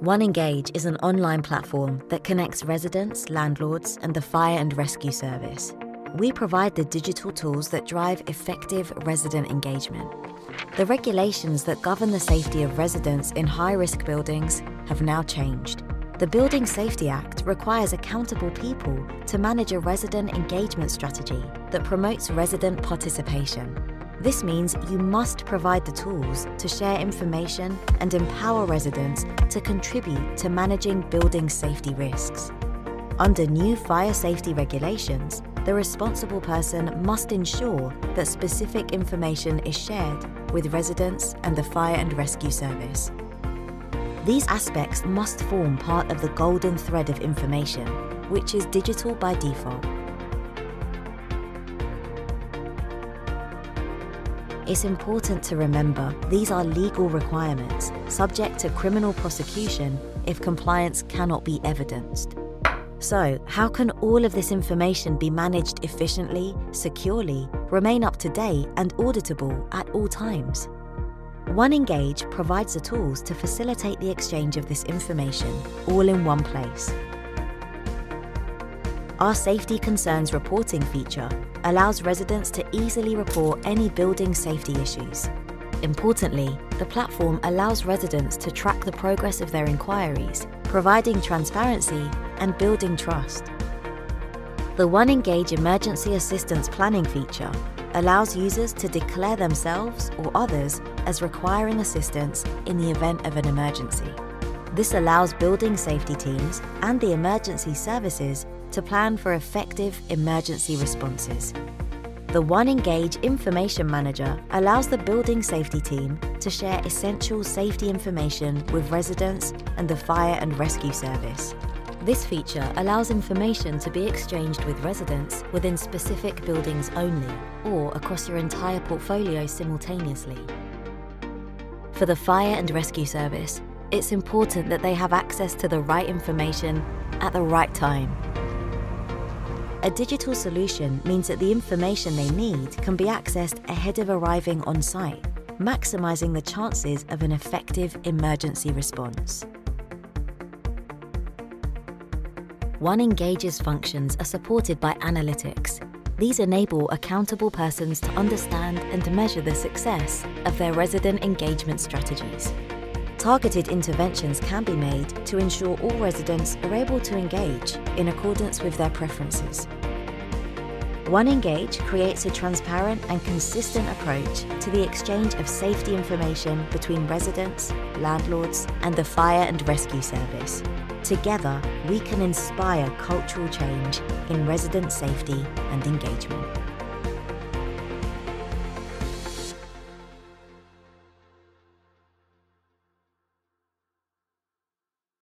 One Engage is an online platform that connects residents, landlords, and the fire and rescue service. We provide the digital tools that drive effective resident engagement. The regulations that govern the safety of residents in high risk buildings have now changed. The Building Safety Act requires accountable people to manage a resident engagement strategy that promotes resident participation. This means you must provide the tools to share information and empower residents to contribute to managing building safety risks. Under new fire safety regulations, the responsible person must ensure that specific information is shared with residents and the fire and rescue service. These aspects must form part of the golden thread of information, which is digital by default. It's important to remember these are legal requirements subject to criminal prosecution if compliance cannot be evidenced. So, how can all of this information be managed efficiently, securely, remain up to date, and auditable at all times? OneEngage provides the tools to facilitate the exchange of this information all in one place. Our Safety Concerns reporting feature allows residents to easily report any building safety issues. Importantly, the platform allows residents to track the progress of their inquiries, providing transparency and building trust. The OneEngage Emergency Assistance Planning feature allows users to declare themselves or others as requiring assistance in the event of an emergency. This allows building safety teams and the emergency services to plan for effective emergency responses. The OneEngage Information Manager allows the building safety team to share essential safety information with residents and the fire and rescue service. This feature allows information to be exchanged with residents within specific buildings only or across your entire portfolio simultaneously. For the fire and rescue service, it's important that they have access to the right information at the right time. A digital solution means that the information they need can be accessed ahead of arriving on site, maximising the chances of an effective emergency response. OneEngage's functions are supported by analytics. These enable accountable persons to understand and measure the success of their resident engagement strategies. Targeted interventions can be made to ensure all residents are able to engage in accordance with their preferences. One Engage creates a transparent and consistent approach to the exchange of safety information between residents, landlords, and the fire and rescue service. Together, we can inspire cultural change in resident safety and engagement.